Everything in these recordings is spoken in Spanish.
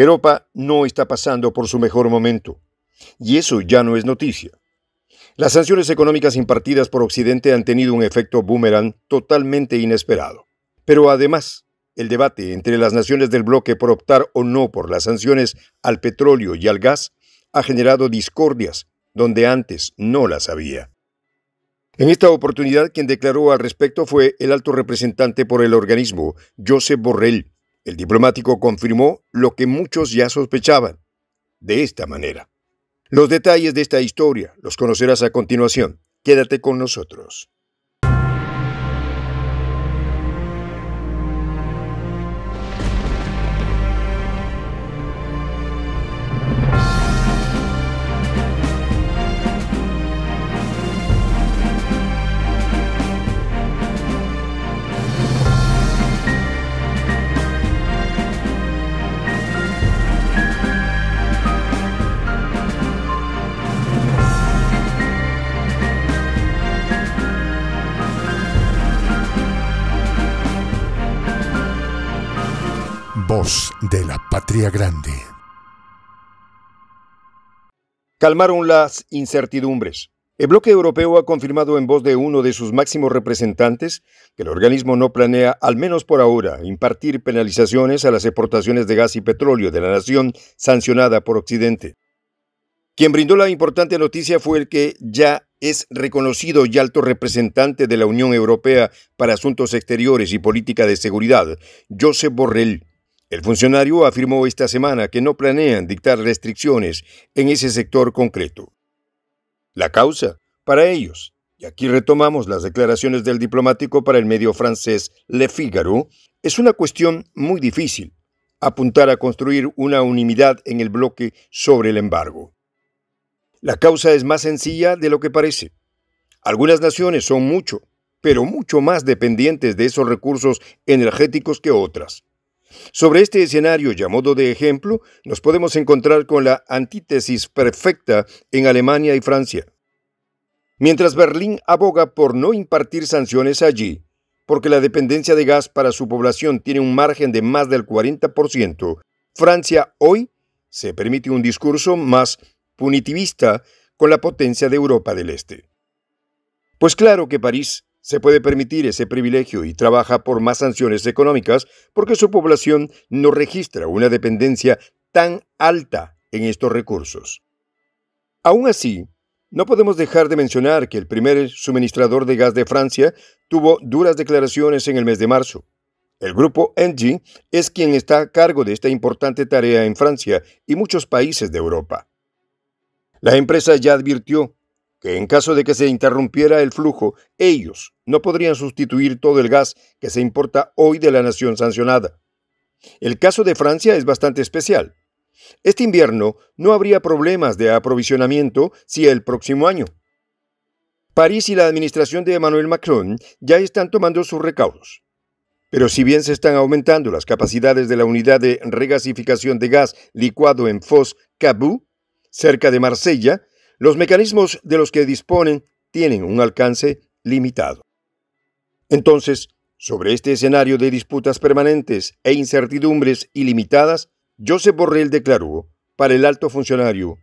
Europa no está pasando por su mejor momento, y eso ya no es noticia. Las sanciones económicas impartidas por Occidente han tenido un efecto boomerang totalmente inesperado. Pero además, el debate entre las naciones del bloque por optar o no por las sanciones al petróleo y al gas ha generado discordias donde antes no las había. En esta oportunidad, quien declaró al respecto fue el alto representante por el organismo, Josep Borrell. El diplomático confirmó lo que muchos ya sospechaban. De esta manera. Los detalles de esta historia los conocerás a continuación. Quédate con nosotros. De la Patria Grande. Calmaron las incertidumbres. El bloque europeo ha confirmado en voz de uno de sus máximos representantes que el organismo no planea, al menos por ahora, impartir penalizaciones a las exportaciones de gas y petróleo de la nación sancionada por Occidente. Quien brindó la importante noticia fue el que ya es reconocido y alto representante de la Unión Europea para Asuntos Exteriores y Política de Seguridad, Josep Borrell. El funcionario afirmó esta semana que no planean dictar restricciones en ese sector concreto. La causa, para ellos, y aquí retomamos las declaraciones del diplomático para el medio francés Le Figaro, es una cuestión muy difícil, apuntar a construir una unanimidad en el bloque sobre el embargo. La causa es más sencilla de lo que parece. Algunas naciones son mucho, pero mucho más dependientes de esos recursos energéticos que otras. Sobre este escenario y a modo de ejemplo, nos podemos encontrar con la antítesis perfecta en Alemania y Francia. Mientras Berlín aboga por no impartir sanciones allí, porque la dependencia de gas para su población tiene un margen de más del 40%, Francia hoy se permite un discurso más punitivista con la potencia de Europa del Este. Pues claro que París se puede permitir ese privilegio y trabaja por más sanciones económicas porque su población no registra una dependencia tan alta en estos recursos. Aún así, no podemos dejar de mencionar que el primer suministrador de gas de Francia tuvo duras declaraciones en el mes de marzo. El grupo Engie es quien está a cargo de esta importante tarea en Francia y muchos países de Europa. La empresa ya advirtió que en caso de que se interrumpiera el flujo, ellos no podrían sustituir todo el gas que se importa hoy de la nación sancionada. El caso de Francia es bastante especial. Este invierno no habría problemas de aprovisionamiento si el próximo año. París y la administración de Emmanuel Macron ya están tomando sus recaudos. Pero si bien se están aumentando las capacidades de la unidad de regasificación de gas licuado en Fos Cabú, cerca de Marsella, los mecanismos de los que disponen tienen un alcance limitado. Entonces, sobre este escenario de disputas permanentes e incertidumbres ilimitadas, Josep Borrell declaró para el alto funcionario,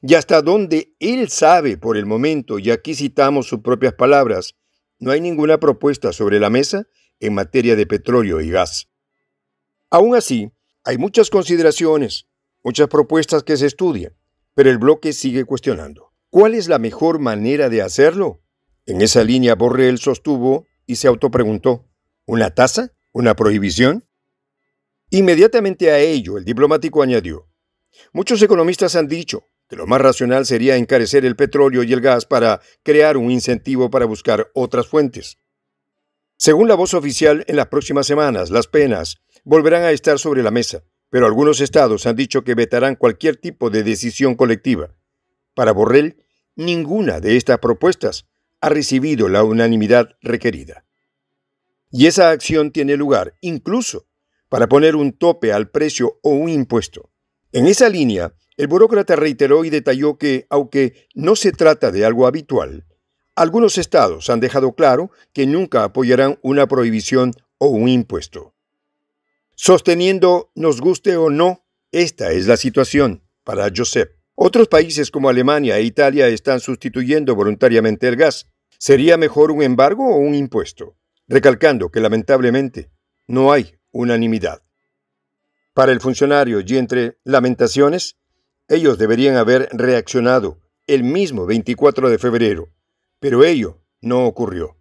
y hasta donde él sabe por el momento, y aquí citamos sus propias palabras, no hay ninguna propuesta sobre la mesa en materia de petróleo y gas. Aún así, hay muchas consideraciones, muchas propuestas que se estudian. Pero el bloque sigue cuestionando. ¿Cuál es la mejor manera de hacerlo? En esa línea Borrell sostuvo y se autopreguntó, ¿una tasa? ¿Una prohibición? Inmediatamente a ello, el diplomático añadió, muchos economistas han dicho que lo más racional sería encarecer el petróleo y el gas para crear un incentivo para buscar otras fuentes. Según la voz oficial, en las próximas semanas las penas volverán a estar sobre la mesa, pero algunos estados han dicho que vetarán cualquier tipo de decisión colectiva. Para Borrell, ninguna de estas propuestas ha recibido la unanimidad requerida. Y esa acción tiene lugar incluso para poner un tope al precio o un impuesto. En esa línea, el burócrata reiteró y detalló que, aunque no se trata de algo habitual, algunos estados han dejado claro que nunca apoyarán una prohibición o un impuesto sosteniendo, nos guste o no, Esta es la situación para Josep. Otros países como Alemania e Italia están sustituyendo voluntariamente el gas. ¿Sería mejor un embargo o un impuesto? Recalcando que lamentablemente no hay unanimidad. Para el funcionario y entre lamentaciones, ellos deberían haber reaccionado el mismo 24 de febrero, pero ello no ocurrió.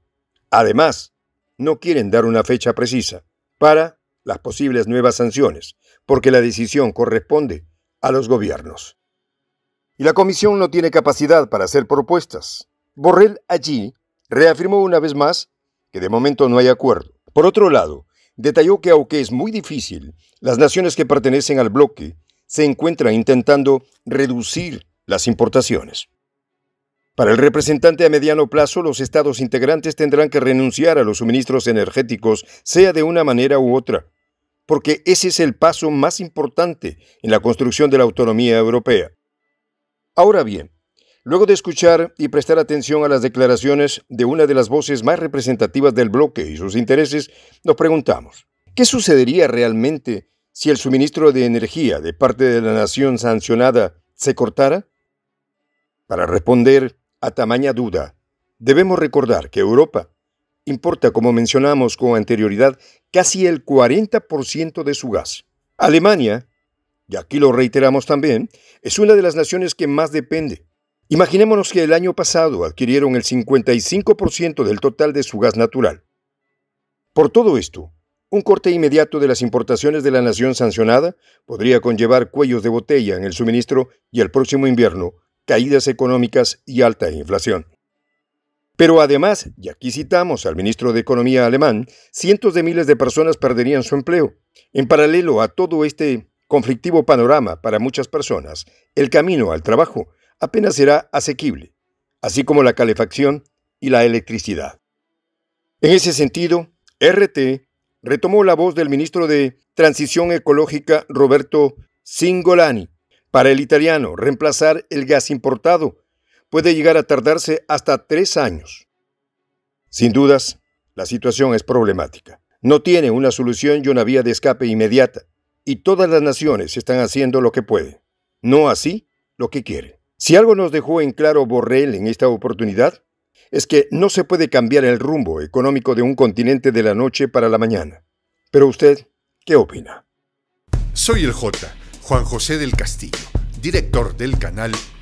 Además, no quieren dar una fecha precisa para las posibles nuevas sanciones, porque la decisión corresponde a los gobiernos. Y la Comisión no tiene capacidad para hacer propuestas. Borrell allí reafirmó una vez más que de momento no hay acuerdo. Por otro lado, detalló que aunque es muy difícil, las naciones que pertenecen al bloque se encuentran intentando reducir las importaciones. Para el representante a mediano plazo, los estados integrantes tendrán que renunciar a los suministros energéticos, sea de una manera u otra, porque ese es el paso más importante en la construcción de la autonomía europea. Ahora bien, luego de escuchar y prestar atención a las declaraciones de una de las voces más representativas del bloque y sus intereses, nos preguntamos, ¿qué sucedería realmente si el suministro de energía de parte de la nación sancionada se cortara? Para responder a tamaña duda, debemos recordar que Europa importa, como mencionamos con anterioridad, casi el 40% de su gas. Alemania, y aquí lo reiteramos también, es una de las naciones que más depende. Imaginémonos que el año pasado adquirieron el 55% del total de su gas natural. Por todo esto, un corte inmediato de las importaciones de la nación sancionada podría conllevar cuellos de botella en el suministro y el próximo invierno caídas económicas y alta inflación. Pero además, y aquí citamos al ministro de Economía alemán, cientos de miles de personas perderían su empleo. En paralelo a todo este conflictivo panorama para muchas personas, el camino al trabajo apenas será asequible, así como la calefacción y la electricidad. En ese sentido, RT retomó la voz del ministro de Transición Ecológica Roberto Singolani para el italiano, reemplazar el gas importado puede llegar a tardarse hasta tres años. Sin dudas, la situación es problemática. No tiene una solución y una vía de escape inmediata, y todas las naciones están haciendo lo que pueden, no así lo que quieren. Si algo nos dejó en claro Borrell en esta oportunidad, es que no se puede cambiar el rumbo económico de un continente de la noche para la mañana. Pero usted, ¿qué opina? Soy el J Juan José del Castillo, director del canal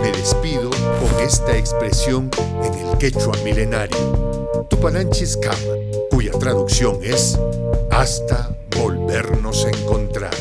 me despido con esta expresión en el quechua milenario, Tupananchis Kama, cuya traducción es hasta volvernos a encontrar.